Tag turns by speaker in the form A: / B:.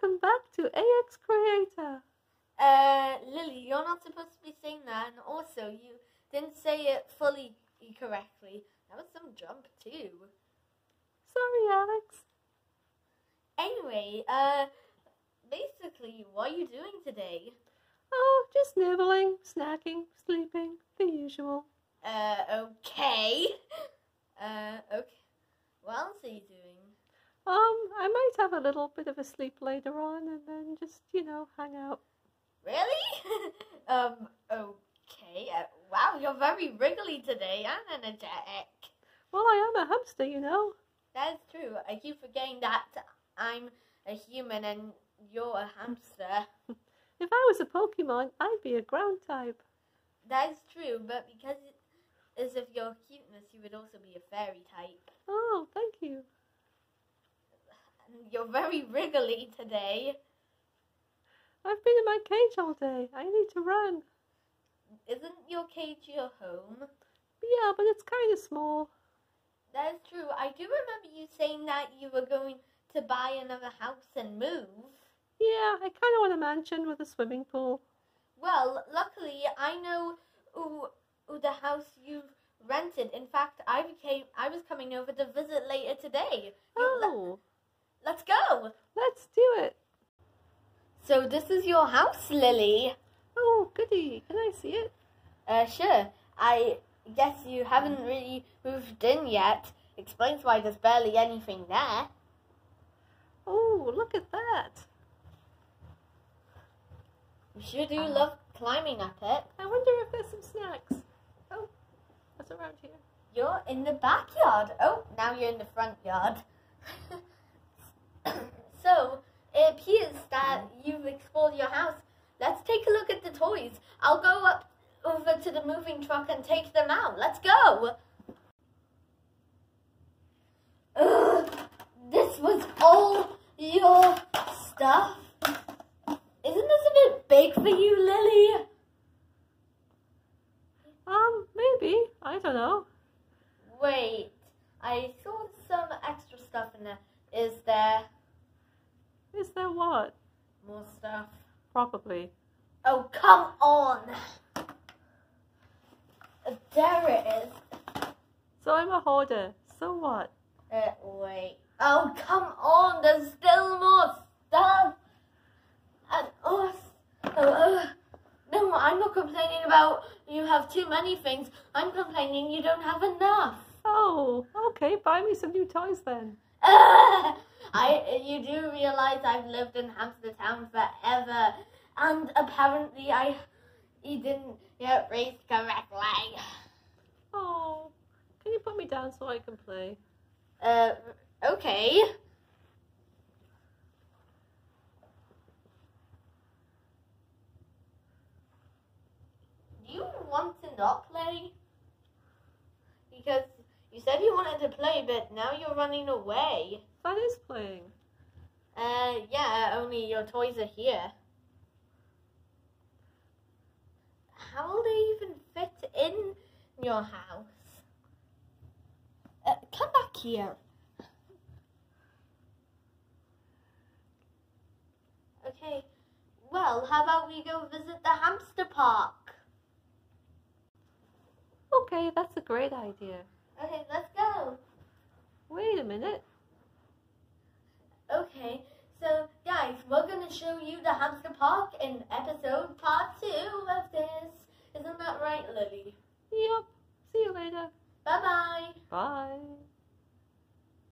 A: Welcome back to AX Creator.
B: Uh, Lily, you're not supposed to be saying that, and also you didn't say it fully correctly. That was some jump too.
A: Sorry, Alex.
B: Anyway, uh, basically, what are you doing today?
A: Oh, just nibbling, snacking, sleeping, the usual.
B: Uh, okay. Uh, okay. What else are you doing?
A: Um, I might have a little bit of a sleep later on and then just, you know, hang out.
B: Really? um, okay. Uh, wow, you're very wriggly today and energetic.
A: Well, I am a hamster, you know.
B: That is true. I keep forgetting that I'm a human and you're a hamster.
A: If I was a Pokemon, I'd be a ground type.
B: That is true, but because as of your cuteness, you would also be a fairy type.
A: Oh, thank you.
B: You're very wriggly today.
A: I've been in my cage all day. I need to run.
B: Isn't your cage your home?
A: Yeah, but it's kind of small.
B: That is true. I do remember you saying that you were going to buy another house and move.
A: Yeah, I kind of want a mansion with a swimming pool.
B: Well, luckily, I know ooh, ooh, the house you've rented. In fact, I became I was coming over to visit later today. You-
A: Oh,
B: let's go.
A: let's do it.
B: So this is your house, Lily.
A: Oh, goody. Can I see it?
B: Uh, sure. I guess you haven't really moved in yet. Explains why there's barely anything there.
A: Oh, look at that.
B: You sure do
A: Uh-huh.
B: love climbing up it.
A: I wonder if there's some snacks. Oh, what's around here?
B: You're in the backyard. Oh, now you're in the front yard. so, it appears that you've explored your house. Let's take a look at the toys. I'll go up over to the moving truck and take them out. Let's go. Ugh, this was all your stuff. Isn't this a bit big for you, Lily?
A: Um, maybe. I don't know.
B: Wait, I saw some extra stuff in there. Is there
A: Is there what?
B: more stuff?
A: Probably.
B: Oh, come on! Uh, There it is.
A: So I'm a hoarder. So what?
B: Uh, wait. Oh, come on! There's still more stuff! And, oh, s- oh, uh, no, I'm not complaining about you have too many things. I'm complaining you don't have enough.
A: Oh, okay. Buy me some new toys then.
B: I, you do realize I've lived in Hamster Town forever, and apparently I, he didn't get raised correctly.
A: Oh, can you put me down so I can play?
B: Uh, okay. Do you want to not play? Because said you wanted to play, but now you're running away.
A: That is playing.
B: Uh, yeah, only your toys are here. How will they even fit in your house? Uh, come back here. Okay, well, how about we go visit the hamster park?
A: Okay, that's a great idea.
B: Okay, let's go.
A: Wait a minute.
B: Okay, so guys, we're gonna show you the hamster park in episode part two of this. Isn't that right, Lily?
A: Yep. See you later.
B: Bye bye.
A: Bye.